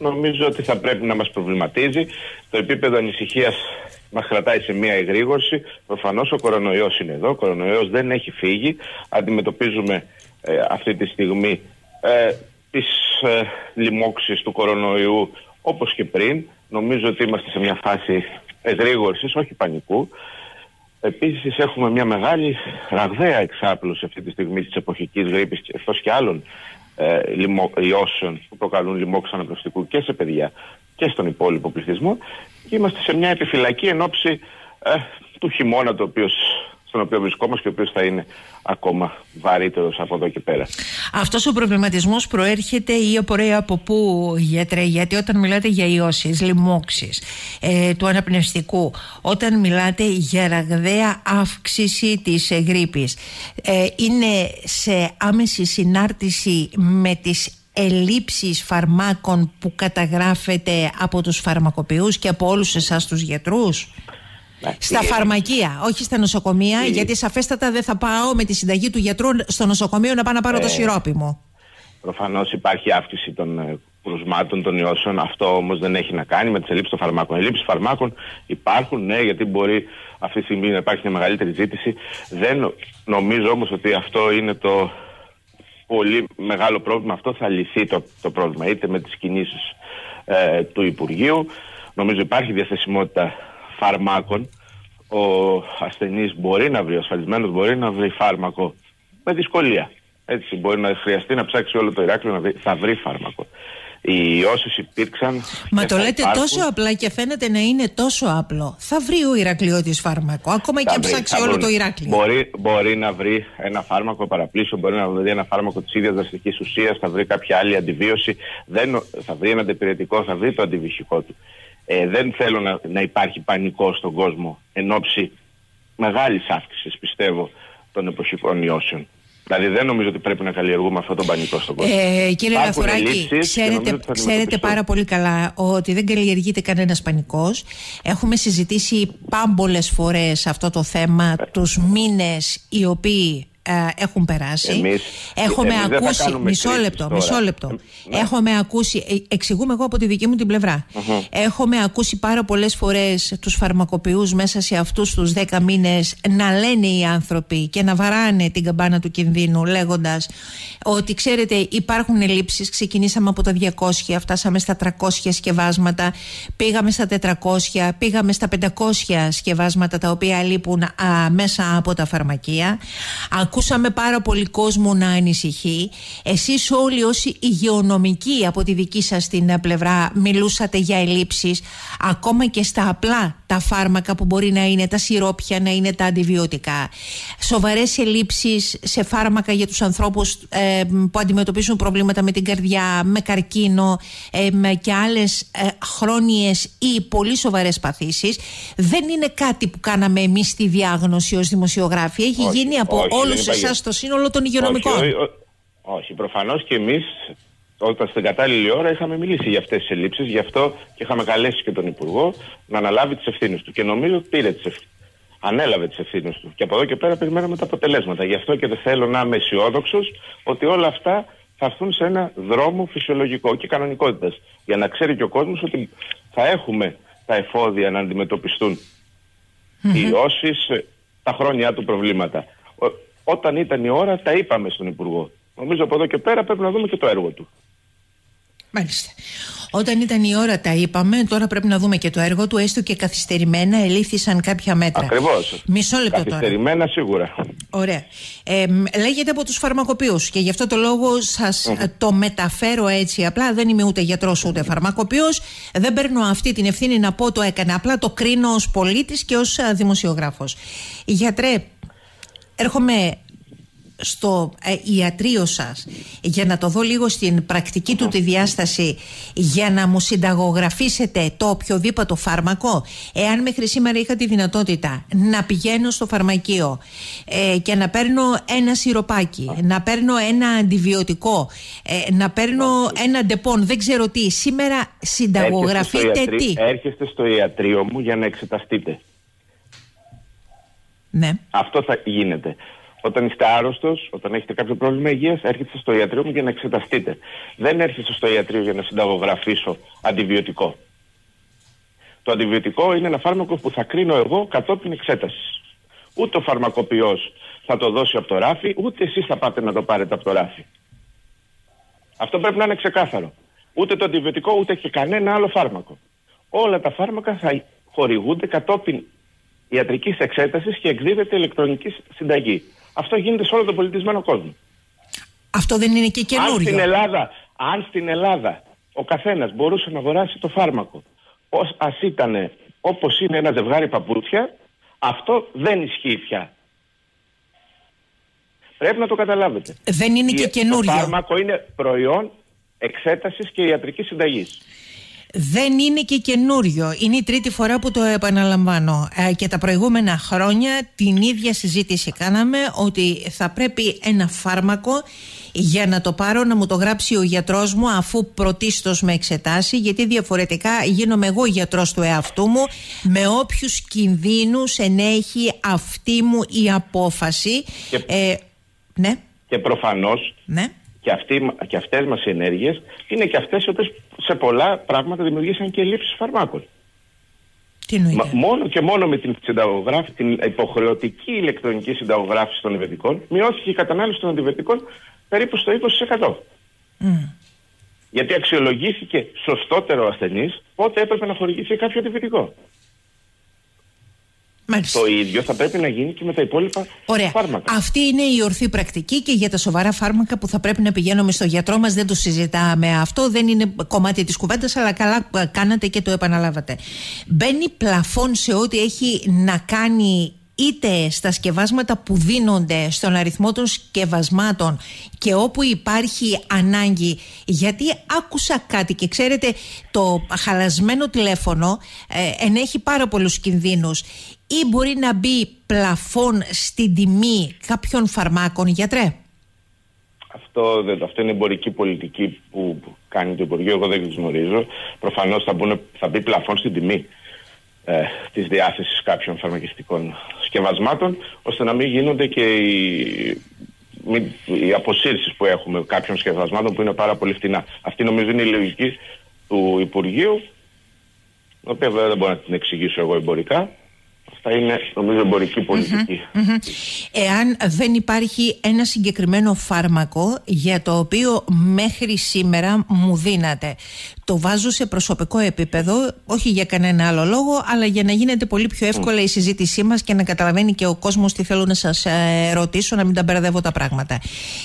νομίζω ότι θα πρέπει να μας προβληματίζει. Το επίπεδο ανησυχίας μας κρατάει σε μια εγρήγορση. Προφανώς ο κορονοϊός είναι εδώ, ο κορονοϊός δεν έχει φύγει. Αντιμετωπίζουμε ε, αυτή τη στιγμή ε, τις ε, λοιμώξεις του κορονοϊού όπως και πριν. Νομίζω ότι είμαστε σε μια φάση εγρήγορσης, όχι πανικού. Επίσης έχουμε μια μεγάλη ραγδαία εξάπλωση αυτή τη στιγμή της εποχικής γρήπης εκτός και άλλων ε, ιώσεων που προκαλούν λοιμώξεις αναπνευστικού και σε παιδιά και στον υπόλοιπο πληθυσμό. Και είμαστε σε μια επιφυλακή εν ώψη ε, του χειμώνα το οποίος στον οποίο βρισκόμαστε και ο οποίος θα είναι ακόμα βαρύτερος από εδώ και πέρα. Αυτός ο προβληματισμός προέρχεται ή απορρέει από πού, γιατρέ, γιατί όταν μιλάτε για ιώσεις, λοιμώξεις ε, του αναπνευστικού, όταν μιλάτε για ραγδαία αύξηση της ε, γρήπης, ε, είναι σε άμεση συνάρτηση με τις ελλείψεις φαρμάκων που καταγράφεται από τους φαρμακοποιούς και από όλους εσάς τους γιατρούς; Στα φαρμακεία, όχι στα νοσοκομεία, γιατί σαφέστατα δεν θα πάω με τη συνταγή του γιατρού στο νοσοκομείο να πάω να πάρω το ε, σιρόπι μου. Προφανώς υπάρχει αύξηση των ε, κρουσμάτων των ιώσεων. Αυτό όμως δεν έχει να κάνει με τις ελλείψεις των φαρμάκων. Ελλείψεις φαρμάκων υπάρχουν, ναι, γιατί μπορεί αυτή τη στιγμή να υπάρχει μια μεγαλύτερη ζήτηση. Δεν νομίζω όμως ότι αυτό είναι το πολύ μεγάλο πρόβλημα. Αυτό θα λυθεί το, το πρόβλημα, είτε με τις κινήσεις ε, του Υπουργείου. Νομίζω υπάρχει διαθεσιμότητα φαρμάκων. Ο ασθενής μπορεί να βρει, ο ασφαλισμένος μπορεί να βρει φάρμακο με δυσκολία. Έτσι, μπορεί να χρειαστεί να ψάξει όλο το Ηράκλειο να βρει, θα βρει φάρμακο. Οι ιώσει υπήρξαν. Μα το λέτε τόσο απλά και φαίνεται να είναι τόσο απλό. Θα βρει ο Ηρακλειώτης φάρμακο, ακόμα και αν ψάξει όλο το Ηράκλειο. Μπορεί, μπορεί να βρει ένα φάρμακο παραπλήσιο, μπορεί να βρει ένα φάρμακο της ίδιας δραστικής ουσίας, θα βρει κάποια άλλη αντιβίωση, δεν, θα βρει ένα αντιπηρετικό, θα βρει το αντιβυχικό του. Ε, δεν θέλω να, να υπάρχει πανικό στον κόσμο εν ώψη μεγάλης αύξησης πιστεύω των εποχικών ιώσεων. Δηλαδή δεν νομίζω ότι πρέπει να καλλιεργούμε αυτό τον πανικό στον κόσμο. Ε, κύριε Λαθουράκη, ξέρετε, ξέρετε πάρα πολύ καλά ότι δεν καλλιεργείται κανένας πανικός. Έχουμε συζητήσει πάμπολες φορές αυτό το θέμα ε. τους μήνες οι οποίοι ε, έχουν περάσει. Εμείς, Έχουμε ακούσει. Μισό λεπτό, μισό λεπτό. Ναι. Έχουμε ακούσει. Ε, εξηγούμε εγώ από τη δική μου την πλευρα Έχουμε ακούσει πάρα πολλές φορές τους φαρμακοποιούς μέσα σε αυτούς τους 10 μήνες να λένε οι άνθρωποι και να βαράνε την καμπάνα του κινδύνου λέγοντας ότι ξέρετε υπάρχουν ελλείψεις. Ξεκινήσαμε από τα 200, φτάσαμε στα 300 σκευάσματα, πήγαμε στα 400, πήγαμε στα 500 σκευάσματα τα οποία λείπουν μέσα από τα φαρμακεία. Ακούσαμε πάρα πολύ κόσμο να ανησυχεί. Εσείς όλοι όσοι υγειονομικοί από τη δική σας την πλευρά μιλούσατε για ελλείψεις ακόμα και στα απλά τα φάρμακα που μπορεί να είναι τα σιρόπια, να είναι τα αντιβιωτικά. Σοβαρές ελλείψεις σε φάρμακα για τους ανθρώπους ε, που αντιμετωπίζουν προβλήματα με την καρδιά, με καρκίνο ε, και άλλες ε, χρόνιες ή πολύ σοβαρές παθήσεις. Δεν είναι κάτι που κάναμε εμείς στη διάγνωση ως δημοσιογράφοι. Έχει γίνει από όλους σε εσάς το σύνολο των υγειονομικών; Όχι, όχι, όχι προφανώς και εμείς όταν στην κατάλληλη ώρα είχαμε μιλήσει για αυτές τις ελλείψεις, γι' αυτό και είχαμε καλέσει και τον Υπουργό να αναλάβει τις ευθύνες του. Και νομίζω ότι πήρε τις ευθύνες. Ανέλαβε τις ευθύνες του. Και από εδώ και πέρα περιμένουμε τα αποτελέσματα. Γι' αυτό και δεν θέλω να είμαι αισιόδοξος ότι όλα αυτά θα έρθουν σε ένα δρόμο φυσιολογικό και κανονικότητας. Για να ξέρει και ο κόσμος ότι θα έχουμε τα εφόδια να αντιμετωπιστούν mm-hmm. οι ιώσεις, τα χρόνια του προβλήματα όταν ήταν η ώρα τα είπαμε στον Υπουργό. Νομίζω από εδώ και πέρα πρέπει να δούμε και το έργο του. Μάλιστα. Όταν ήταν η ώρα τα είπαμε, τώρα πρέπει να δούμε και το έργο του, έστω και καθυστερημένα ελήφθησαν κάποια μέτρα. Ακριβώς. Μισό λεπτό τώρα. Καθυστερημένα σίγουρα. Ωραία. Ε, λέγεται από τους φαρμακοποιούς και γι' αυτό το λόγο σας το μεταφέρω έτσι απλά. Δεν είμαι ούτε γιατρός ούτε φαρμακοποιός. Δεν παίρνω αυτή την ευθύνη να πω το έκανα. Απλά το κρίνω ως πολίτης και ως δημοσιογράφος. Γιατρέ, έρχομαι στο ε, ιατρείο σας για να το δω λίγο στην πρακτική του τη διάσταση για να μου συνταγογραφήσετε το οποιοδήποτε φάρμακο. Εάν μέχρι σήμερα είχα τη δυνατότητα να πηγαίνω στο φαρμακείο ε, και να παίρνω ένα σιροπάκι να παίρνω ένα αντιβιωτικό ε, να παίρνω ένα Depon δεν ξέρω τι σήμερα συνταγογραφείτε τι; Έρχεστε στο ιατρείο μου για να εξεταστείτε ναι. Αυτό θα γίνεται. Όταν είστε άρρωστος, όταν έχετε κάποιο πρόβλημα υγείας, έρχεστε στο ιατρείο μου για να εξεταστείτε. Δεν έρχεστε στο ιατρείο για να συνταγογραφήσω αντιβιωτικό. Το αντιβιωτικό είναι ένα φάρμακο που θα κρίνω εγώ κατόπιν εξέτασης. Ούτε ο φαρμακοποιός θα το δώσει από το ράφι, ούτε εσείς θα πάτε να το πάρετε από το ράφι. Αυτό πρέπει να είναι ξεκάθαρο. Ούτε το αντιβιωτικό, ούτε και κανένα άλλο φάρμακο. Όλα τα φάρμακα θα χορηγούνται κατόπιν ιατρικής εξέτασης και εκδίδεται ηλεκτρονική συνταγή. Αυτό γίνεται σε όλο τον πολιτισμένο κόσμο. Αυτό δεν είναι και καινούριο. Αν στην Ελλάδα, αν στην Ελλάδα ο καθένας μπορούσε να αγοράσει το φάρμακο ας ήταν όπως είναι ένα ζευγάρι παπούτσια, αυτό δεν ισχύει πια. Πρέπει να το καταλάβετε. Δεν είναι και καινούριο. Το φάρμακο είναι προϊόν εξέτασης και ιατρικής συνταγής. Δεν είναι και καινούριο. Είναι η τρίτη φορά που το επαναλαμβάνω. Ε, και τα προηγούμενα χρόνια την ίδια συζήτηση κάναμε ότι θα πρέπει ένα φάρμακο για να το πάρω να μου το γράψει ο γιατρός μου αφού πρωτίστως με εξετάσει γιατί διαφορετικά γίνομαι εγώ γιατρός του εαυτού μου με όποιους κινδύνους ενέχει αυτή μου η απόφαση. Και, ε, ναι. και προφανώς ναι και, αυτοί, και αυτές μας οι ενέργειες είναι και αυτές οι οποίες σε πολλά πράγματα δημιουργήσαν και λήψεις φαρμάκων. Τι Μα, μόνο και μόνο με την, την υποχρεωτική ηλεκτρονική συνταγογράφηση των ιβετικών μειώθηκε η κατανάλωση των αντιβετικών περίπου στο 20%. Mm. Γιατί αξιολογήθηκε σωστότερο ο ασθενής πότε έπρεπε να χορηγηθεί κάποιο αντιβετικό. Το ίδιο θα πρέπει να γίνει και με τα υπόλοιπα Ωραία. φάρμακα. Αυτή είναι η ορθή πρακτική και για τα σοβαρά φάρμακα που θα πρέπει να πηγαίνουμε στο γιατρό μας. Δεν το συζητάμε αυτό. Δεν είναι κομμάτι της κουβέντας, αλλά καλά κάνατε και το επαναλάβατε. Μπαίνει πλαφόν σε ό,τι έχει να κάνει είτε στα σκευάσματα που δίνονται στον αριθμό των σκευασμάτων και όπου υπάρχει ανάγκη γιατί άκουσα κάτι και ξέρετε το χαλασμένο τηλέφωνο ε, ενέχει πάρα πολλούς κινδύνους ή μπορεί να μπει πλαφόν στην τιμή κάποιων φαρμάκων γιατρέ; Αυτό, αυτό είναι εμπορική πολιτική που κάνει το Υπουργείο, εγώ δεν γνωρίζω. Προφανώς θα, θα μπει πλαφόν στην τιμή ε, της διάθεσης κάποιων φαρμακευτικών σκευασμάτων ώστε να μην γίνονται και οι, οι αποσύρσεις που έχουμε κάποιων σκευασμάτων που είναι πάρα πολύ φτηνά. Αυτή νομίζω είναι η λογική του Υπουργείου, η οποία βέβαια δεν μπορώ να την εξηγήσω εγώ εμπορικά. Αυτά είναι νομίζω εμπορική Εάν δεν υπάρχει ένα συγκεκριμένο φάρμακο για το οποίο μέχρι σήμερα μου δίνατε το βάζω σε προσωπικό επίπεδο, όχι για κανένα άλλο λόγο, αλλά για να γίνεται πολύ πιο εύκολα η συζήτησή μας και να καταλαβαίνει και ο κόσμος τι θέλω να σας ε, ρωτήσω, να μην τα μπερδεύω τα πράγματα.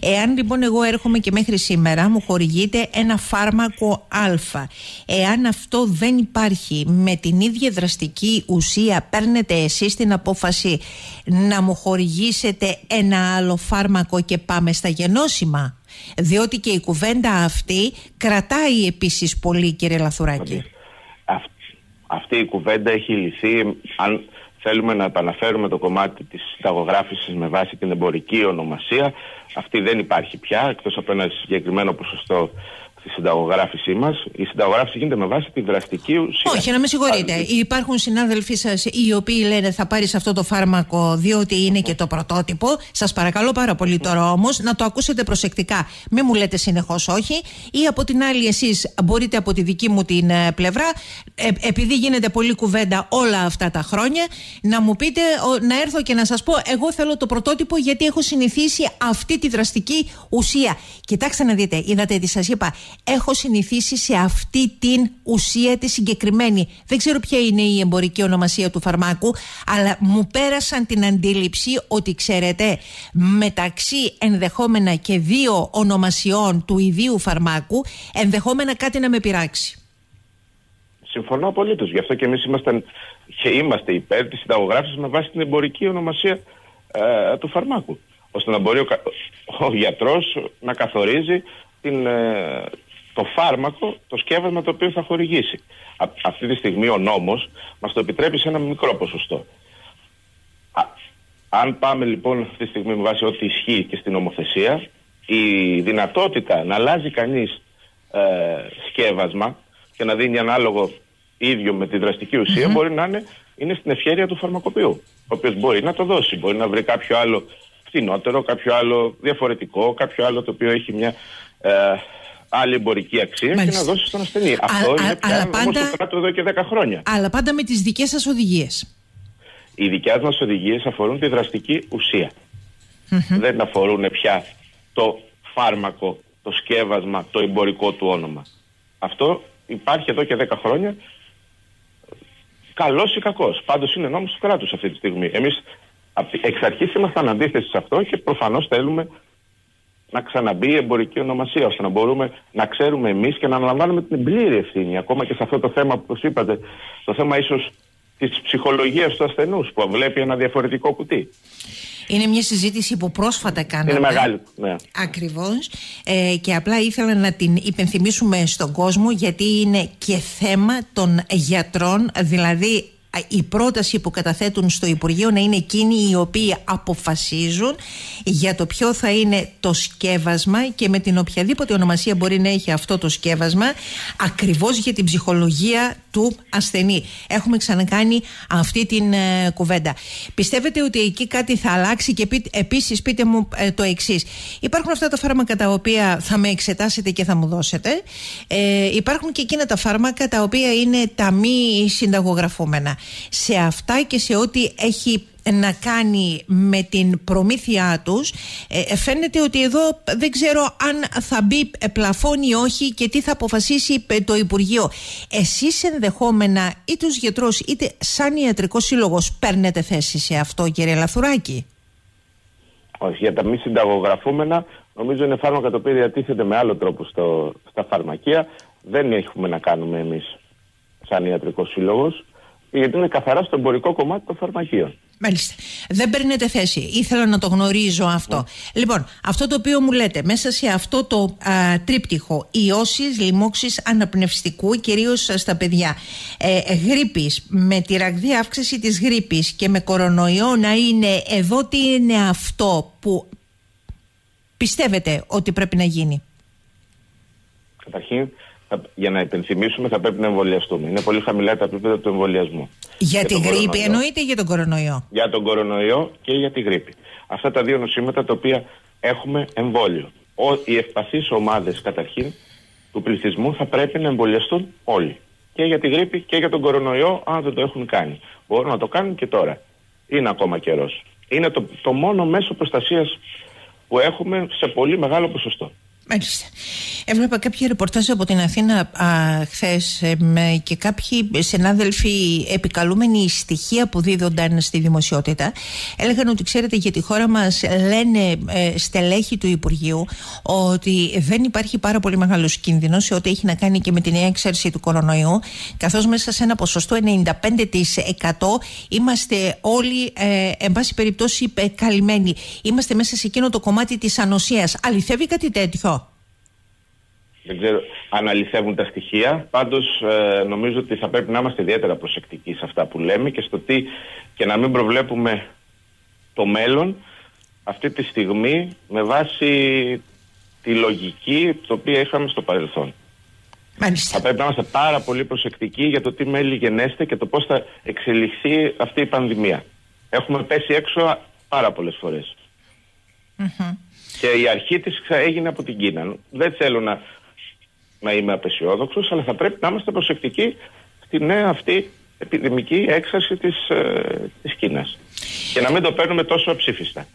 Εάν λοιπόν εγώ έρχομαι και μέχρι σήμερα μου χορηγείται ένα φάρμακο Α, εάν αυτό δεν υπάρχει με την ίδια δραστική ουσία, παίρνετε εσείς την απόφαση να μου χορηγήσετε ένα άλλο φάρμακο και πάμε στα γενώσιμα; Διότι και η κουβέντα αυτή κρατάει επίσης πολύ κύριε Λαθουράκη. αυτή η κουβέντα έχει λυθεί αν θέλουμε να επαναφέρουμε το κομμάτι της συνταγογράφησης με βάση την εμπορική ονομασία αυτή δεν υπάρχει πια εκτός από ένα συγκεκριμένο ποσοστό στη συνταγογράφησή μας. Η συνταγογράφηση γίνεται με βάση τη δραστική ουσία. Όχι, να με συγχωρείτε. Υπάρχουν συνάδελφοί σας οι οποίοι λένε θα πάρει αυτό το φάρμακο διότι είναι και το πρωτότυπο. Σας παρακαλώ πάρα πολύ τώρα όμως να το ακούσετε προσεκτικά. Μην μου λέτε συνεχώς όχι. Ή από την άλλη, εσείς μπορείτε από τη δική μου την ε, πλευρά, ε, επειδή γίνεται πολλή κουβέντα όλα αυτά τα χρόνια, να μου πείτε, να έρθω και να σας πω, εγώ θέλω το πρωτότυπο γιατί έχω συνηθίσει αυτή τη δραστική ουσία. Κοιτάξτε να δείτε, είδατε τι σας είπα έχω συνηθίσει σε αυτή την ουσία τη συγκεκριμένη. Δεν ξέρω ποια είναι η εμπορική ονομασία του φαρμάκου, αλλά μου πέρασαν την αντίληψη ότι ξέρετε, μεταξύ ενδεχόμενα και δύο ονομασιών του ιδίου φαρμάκου, ενδεχόμενα κάτι να με πειράξει. Συμφωνώ απολύτως. Γι' αυτό και εμείς και είμαστε υπέρ της συνταγογράφησης με βάση την εμπορική ονομασία ε, του φαρμάκου. ώστε να μπορεί ο, ο γιατρός να καθορίζει την, ε, το φάρμακο, το σκεύασμα το οποίο θα χορηγήσει. αυτή τη στιγμή ο νόμος μας το επιτρέπει σε ένα μικρό ποσοστό. αν πάμε λοιπόν αυτή τη στιγμή με βάση ό,τι ισχύει και στην νομοθεσία, η δυνατότητα να αλλάζει κανείς ε, σκεύασμα και να δίνει ανάλογο ίδιο με τη δραστική μπορεί να είναι, είναι στην ευχέρεια του φαρμακοποιού. Ο οποίος μπορεί να το δώσει, μπορεί να βρει κάποιο άλλο φθηνότερο, κάποιο άλλο διαφορετικό, κάποιο άλλο το οποίο έχει μια ε, άλλη εμπορική αξία και να δώσεις στον ασθενή. Αυτό είναι πια πάντα... το κράτος εδώ και 10 χρόνια. Αλλά πάντα με τις δικές σας οδηγίες. Οι δικές μας οδηγίες αφορούν τη δραστική Δεν αφορούν πια το φάρμακο, το σκεύασμα, το εμπορικό του όνομα. Αυτό υπάρχει εδώ και 10 χρόνια καλός ή κακός. Πάντως είναι νόμος του κράτους αυτή τη στιγμή. Εμείς εξ αρχής ήμασταν αντίθεση σε αυτό και προφανώς θέλουμε να ξαναμπεί η εμπορική ονομασία, ώστε να μπορούμε να ξέρουμε εμείς και να αναλαμβάνουμε την πλήρη ευθύνη. Ακόμα και σε αυτό το θέμα που είπατε, το θέμα ίσως της ψυχολογίας του ασθενούς που βλέπει ένα διαφορετικό κουτί. Είναι μια συζήτηση που πρόσφατα κάναμε. Είναι μεγάλη. Ναι. Ακριβώς. Ε, και απλά ήθελα να την υπενθυμίσουμε στον κόσμο γιατί είναι και θέμα των γιατρών, δηλαδή η πρόταση που καταθέτουν στο Υπουργείο να είναι εκείνοι οι οποίοι αποφασίζουν για το ποιο θα είναι το σκεύασμα και με την οποιαδήποτε ονομασία μπορεί να έχει αυτό το σκεύασμα ακριβώς για την ψυχολογία του ασθενή. Έχουμε ξανακάνει αυτή την ε, κουβέντα. Πιστεύετε ότι εκεί κάτι θα αλλάξει και πεί, επίσης πείτε μου ε, το εξής. Υπάρχουν αυτά τα φάρμακα τα οποία θα με εξετάσετε και θα μου δώσετε. Ε, υπάρχουν και εκείνα τα φάρμακα τα οποία είναι τα μη συνταγογραφούμενα σε αυτά και σε ό,τι έχει να κάνει με την προμήθειά τους ε, φαίνεται ότι εδώ δεν ξέρω αν θα μπει πλαφόν ή όχι και τι θα αποφασίσει το Υπουργείο. Εσείς ενδεχόμενα ή τους γιατρούς είτε σαν ιατρικός σύλλογος παίρνετε θέση σε αυτό κύριε Λαθουράκη; Όχι για τα μη συνταγογραφούμενα νομίζω είναι φάρμακα το οποίο διατίθεται με άλλο τρόπο στο, στα φαρμακεία. Δεν έχουμε να κάνουμε εμείς σαν ιατρικός σύλλογος γιατί είναι καθαρά στο εμπορικό κομμάτι των φαρμακείων. Μάλιστα. Δεν παίρνετε θέση. Ήθελα να το γνωρίζω αυτό. Ναι. Λοιπόν, αυτό το οποίο μου λέτε, μέσα σε αυτό το α, τρίπτυχο ιώσεις, λοιμώξη αναπνευστικού, κυρίως στα παιδιά, ε, γρήπης, με τη ραγδαία αύξηση της γρήπης και με κορονοϊό να είναι εδώ, τι είναι αυτό που πιστεύετε ότι πρέπει να γίνει; Καταρχήν, για να υπενθυμίσουμε θα πρέπει να εμβολιαστούμε. Είναι πολύ χαμηλά τα επίπεδα του εμβολιασμού. Για, τη γρήπη εννοείται ή για τον κορονοϊό; Για τον κορονοϊό και για τη γρήπη. Αυτά τα δύο νοσήματα τα οποία έχουμε εμβόλιο. Ο, οι ευπαθείς ομάδες καταρχήν του πληθυσμού θα πρέπει να εμβολιαστούν όλοι. Και για τη γρήπη και για τον κορονοϊό, αν δεν το έχουν κάνει. Μπορούν να το κάνουν και τώρα. Είναι ακόμα καιρός. Είναι το, το μόνο μέσο προστασίας που έχουμε σε πολύ μεγάλο ποσοστό. Μάλιστα. Έβλεπα κάποια ρεπορτάζ από την Αθήνα χθες και κάποιοι συνάδελφοι επικαλούμενοι στοιχεία που δίδονταν στη δημοσιότητα έλεγαν ότι ξέρετε για τη χώρα μας λένε ε, στελέχη του Υπουργείου ότι δεν υπάρχει πάρα πολύ μεγάλος κίνδυνος σε ό,τι έχει να κάνει και με την έξαρση του κορονοϊού καθώς μέσα σε ένα ποσοστό 95% είμαστε όλοι ε, εν πάση περιπτώσει καλυμμένοι. Είμαστε μέσα σε εκείνο το κομμάτι της ανοσίας. Αληθεύει κάτι τέτοιο; Δεν ξέρω αν αληθεύουν τα στοιχεία. Πάντως ε, νομίζω ότι θα πρέπει να είμαστε ιδιαίτερα προσεκτικοί σε αυτά που λέμε και στο τι και να μην προβλέπουμε το μέλλον αυτή τη στιγμή με βάση τη λογική το οποία είχαμε στο παρελθόν. Μάλιστα. Θα πρέπει να είμαστε πάρα πολύ προσεκτικοί για το τι μέλη γενέστε και το πώς θα εξελιχθεί αυτή η πανδημία. Έχουμε πέσει έξω πάρα πολλές φορές. Και η αρχή της έγινε από την Κίνα. Δεν θέλω να να είμαι απεσιόδοξος, αλλά θα πρέπει να είμαστε προσεκτικοί στη νέα αυτή επιδημική έξαρση της, ε, της Κίνας. Και να μην το παίρνουμε τόσο αψήφιστα.